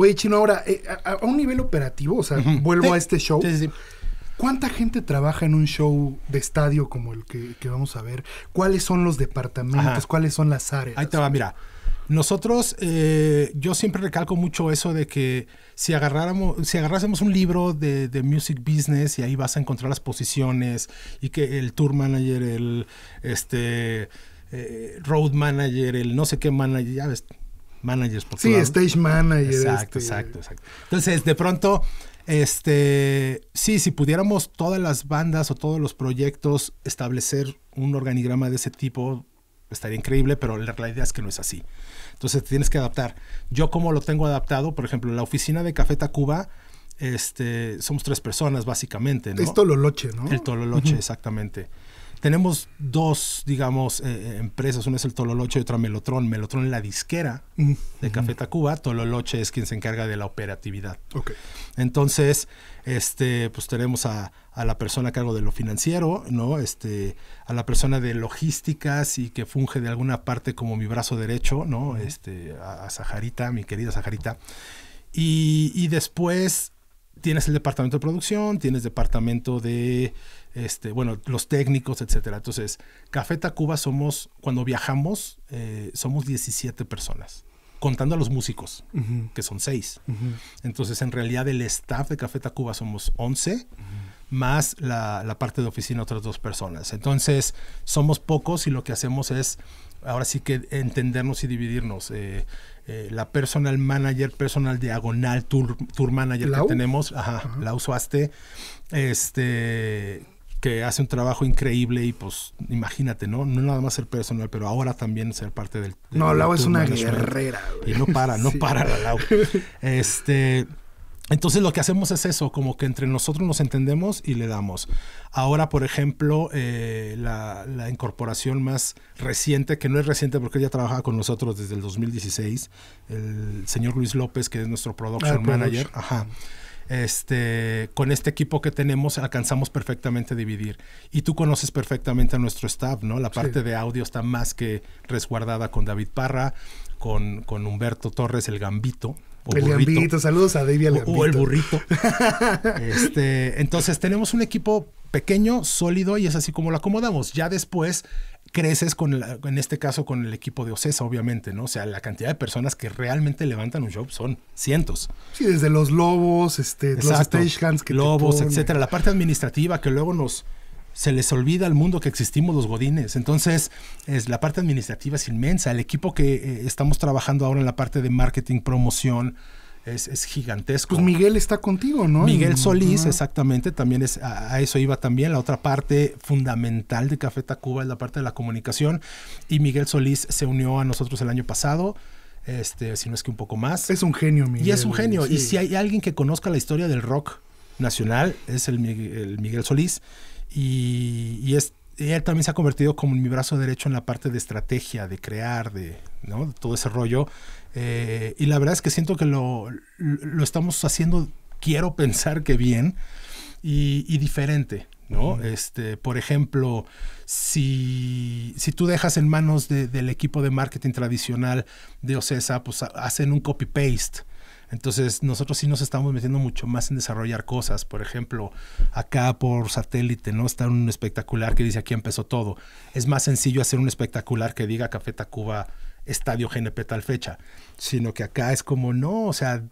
Oye, Chino, ahora, eh, a, a un nivel operativo, o sea, vuelvo Sí. a este show. Sí, sí, sí. ¿Cuánta gente trabaja en un show de estadio como el que, que vamos a ver? ¿Cuáles son los departamentos? Ajá. ¿Cuáles son las áreas? Ahí te va, mira. Nosotros, eh, yo siempre recalco mucho eso de que si agarráramos, si agarrásemos un libro de, de music business y ahí vas a encontrar las posiciones y que el tour manager, el este eh, road manager, el no sé qué manager, ya ves, managers por Sí, lado. stage manager. Exacto, este, exacto, exacto. Entonces, de pronto, este, sí, si pudiéramos todas las bandas o todos los proyectos establecer un organigrama de ese tipo, estaría increíble, pero la realidad es que no es así. Entonces, te tienes que adaptar. Yo como lo tengo adaptado, por ejemplo, la oficina de Café Tacuba, este, somos tres personas básicamente, ¿no? Es Tololoche, ¿no? El Tololoche, exactamente. Tenemos dos, digamos, eh, eh, empresas. Una es el Tololoche y otra Melotron. Melotron es la disquera de Café Tacuba. Tololoche es quien se encarga de la operatividad. Ok. Entonces, este, pues tenemos a, a la persona a cargo de lo financiero, ¿no? Este, a la persona de logísticas y que funge de alguna parte como mi brazo derecho, ¿no? Este, a, a Sajarita, mi querida Sajarita. Y, y después tienes el departamento de producción, tienes departamento de, este, bueno, los técnicos, etcétera. Entonces, Café Tacuba somos, cuando viajamos, eh, somos 17 personas, contando a los músicos, que son 6. ujú. Entonces, en realidad, el staff de Café Tacuba somos 11, más la, la parte de oficina, otras dos personas. Entonces, somos pocos y lo que hacemos es, ahora sí que entendernos y dividirnos. Eh, eh, la personal manager, personal diagonal, tour, tour manager ¿Lau? que tenemos, ajá, Lau Suaste, este que hace un trabajo increíble y pues imagínate, ¿no? No nada más ser personal, pero ahora también ser parte del... del No, Lau es una guerrera. güey. Y no para, no Sí. para la Lau. Este, entonces lo que hacemos es eso, como que entre nosotros nos entendemos y le damos. Ahora, por ejemplo, eh, la, la incorporación más reciente, que no es reciente porque él ya trabajaba con nosotros desde el 2016, el señor Luis López, que es nuestro production Ah, manager. production. Ajá. Este, con este equipo que tenemos alcanzamos perfectamente a dividir. Y tú conoces perfectamente a nuestro staff, ¿no? La parte de audio está más que resguardada con David Parra, con, con Humberto Torres, el Gambito. O El burrito, Gambito, saludos a David o-. O el burrito. este, entonces tenemos un equipo pequeño, sólido y es así como lo acomodamos. Ya después creces con, el- en este caso, con el equipo de Ocesa, obviamente, ¿no? O sea, la cantidad de personas que realmente levantan un show son cientos. Sí, desde los lobos, este, los stagehands que te Lobos, ponen. etcétera. La parte administrativa que luego nos se les olvida al mundo que existimos los godines. Entonces, es la parte administrativa es inmensa. El equipo que eh, estamos trabajando ahora en la parte de marketing, promoción, es, es gigantesco. Pues Miguel está contigo, ¿no? Miguel Solís, exactamente, también es a, a eso iba también. La otra parte fundamental de Café Tacuba es la parte de la comunicación. Y Miguel Solís se unió a nosotros el año pasado, este, si no es que un poco más. Es un genio, Miguel. Y es un genio. sí. Y si hay alguien que conozca la historia del rock nacional, es el Miguel Solís. Y, y es, él también se ha convertido como en mi brazo derecho en la parte de estrategia, de crear, de ¿no? Todo ese rollo. Eh, y la verdad es que siento que lo, lo estamos haciendo, quiero pensar que bien y, y diferente. ¿no? Este, por ejemplo, si, si tú dejas en manos de- del equipo de marketing tradicional de Ocesa, pues ha- hacen un copy-paste. Entonces nosotros sí nos estamos metiendo mucho más en desarrollar cosas. Por ejemplo, acá por satélite, ¿no? Está un espectacular que dice aquí empezó todo. Es más sencillo hacer un espectacular que diga Café Tacuba Estadio GNP tal fecha. Sino que acá es como, no, o sea,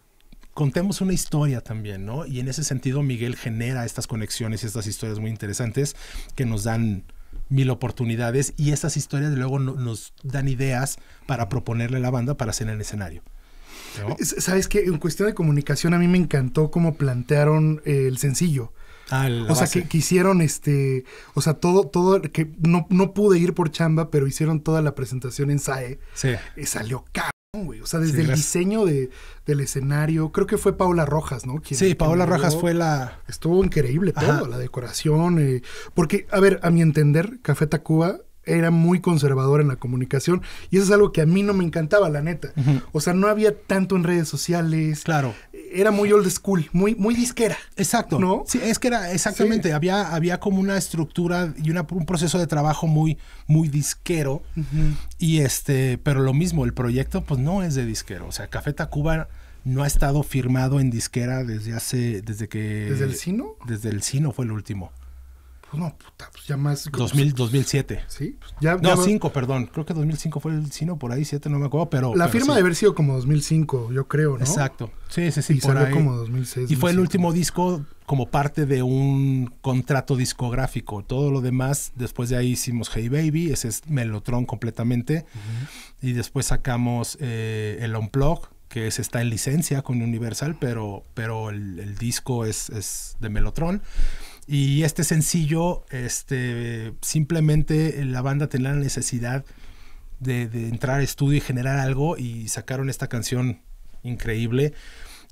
contemos una historia también, ¿no? Y en ese sentido Miguel genera estas conexiones y estas historias muy interesantes que nos dan mil oportunidades y estas historias luego no- nos dan ideas para proponerle a la banda para hacer el escenario. Sabes que en cuestión de comunicación a mí me encantó cómo plantearon eh, el sencillo. Ah, O sea, que, que hicieron este, o sea, todo, todo, que no, no pude ir por chamba, pero hicieron toda la presentación en SAE. Sí. Eh, salió cabrón, güey. O sea, desde Sí, el gracias. diseño de, del escenario, creo que fue Paula Rojas, ¿no? Quien- Sí, Paola Rojas fue la... Estuvo increíble todo, Ajá. la decoración. eh, porque, a ver, a mi entender, Café Tacuba era muy conservador en la comunicación y eso es algo que a mí no me encantaba, la neta. O sea, no había tanto en redes sociales. Claro. Era muy old school, muy, muy disquera. Exacto. ¿No? Sí, es que era exactamente, había, había como una estructura y una, un proceso de trabajo muy, muy disquero. Y este, pero lo mismo, el proyecto pues no es de disquero. O sea, Café Tacuba no ha estado firmado en disquera desde hace, desde que... ¿Desde el Sino? Desde el Sino fue el último. Pues no, puta, pues ya más... 2000, 2007. Sí, pues ya... No, ya- 5, perdón. Creo que 2005 fue el Sino, por ahí 7, no me acuerdo, pero... La pero firma sí. de haber sido como 2005, yo creo, ¿no? Exacto. Sí, sí, sí. Y por salió ahí. como 2006. Y fue el 2007. último disco como parte de un contrato discográfico. Todo lo demás, después de ahí hicimos Hey Baby, ese es Melotron completamente. Y después sacamos eh, el Unplug, que está en licencia con Universal, pero, pero el, el disco es, es de Melotron. Y este sencillo, este, simplemente la banda tenía la necesidad de, de entrar al estudio y generar algo y sacaron esta canción increíble.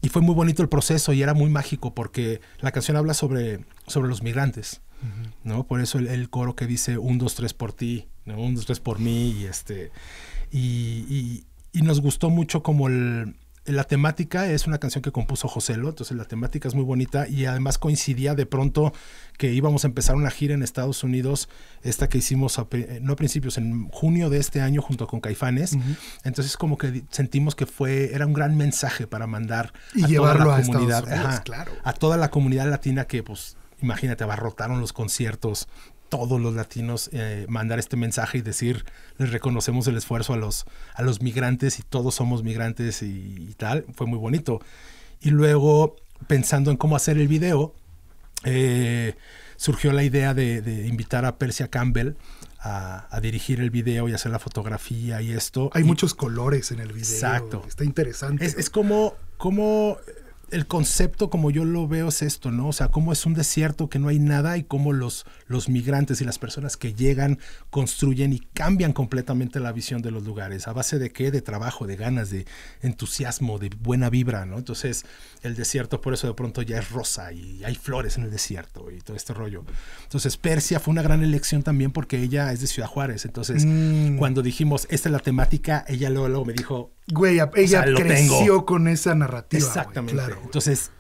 Y fue muy bonito el proceso y era muy mágico porque la canción habla sobre, sobre los migrantes, ¿no? Por eso el, el coro que dice un, dos, tres por ti, ¿no? un, dos, tres por mí y este... Y, y- y nos gustó mucho como el... La temática es una canción que compuso Joselo, entonces la temática es muy bonita y además coincidía de pronto que íbamos a empezar una gira en Estados Unidos, esta que hicimos, a no a principios, en junio de este año junto con Caifanes. Entonces como que sentimos que fue, era un gran mensaje para mandar Y a llevarlo toda a la Estados comunidad, Unidos, ajá, claro. a toda la comunidad latina que pues, imagínate, abarrotaron los conciertos, todos los latinos, eh, mandar este mensaje y decir, les reconocemos el esfuerzo a los, a los migrantes y todos somos migrantes y, y tal, fue muy bonito. Y luego, pensando en cómo hacer el video, eh, surgió la idea de, de invitar a Persia Campbell a, a dirigir el video y hacer la fotografía y esto. Hay Y muchos colores en el video. Exacto. Está interesante. Es, es como, como el concepto como yo lo veo es esto, ¿no? O sea, cómo es un desierto que no hay nada y cómo los, los migrantes y las personas que llegan construyen y cambian completamente la visión de los lugares. ¿A base de qué? De trabajo, de ganas, de entusiasmo, de buena vibra, ¿no? Entonces, el desierto por eso de pronto ya es rosa y hay flores en el desierto y todo este rollo. Entonces, Persia fue una gran elección también porque ella es de Ciudad Juárez. Entonces, Mm. cuando dijimos, esta es la temática, ella luego, luego me dijo, Güey, ella sea, creció tengo. con esa narrativa. güey, Exactamente. claro. Entonces,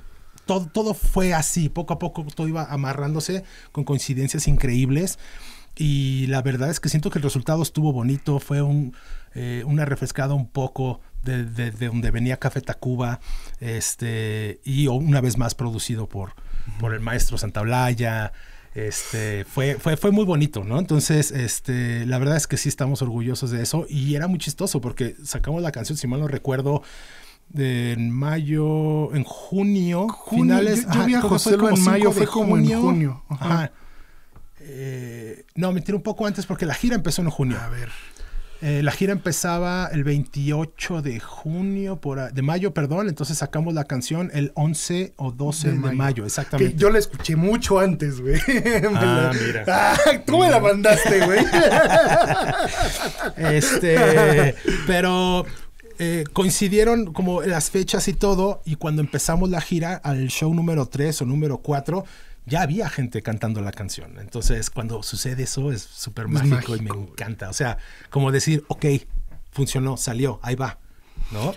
todo, todo fue así, poco a poco todo iba amarrándose con coincidencias increíbles. Y la verdad es que siento que el resultado estuvo bonito, fue un, eh, una refrescada un poco de, de- de donde venía Café Tacuba, este, y una vez más producido por, por el maestro Santaolalla. Este, fue, fue, fue muy bonito, ¿no? Entonces, este, la verdad es que sí estamos orgullosos de eso y era muy chistoso porque sacamos la canción, si mal no recuerdo, de- en mayo, en junio, Junio, finales. yo- yo vi a creo que fue como en 5 mayo, fue como en junio, ajá. Ajá. Eh, no, mentira un poco antes porque la gira empezó en junio. A ver. Eh, la gira empezaba el 28 de junio, por de mayo, perdón. Entonces sacamos la canción el 11 o 12 de mayo, exactamente. Que yo la escuché mucho antes, güey. Ah, la- mira. Ah, tú me la mandaste, güey. Este, pero eh, coincidieron como las fechas y todo, y cuando empezamos la gira al show número 3 o número 4, ya había gente cantando la canción. Entonces, cuando sucede eso es súper mágico, y me encanta. O sea, como decir, ok, funcionó, salió, ahí va. ¿No?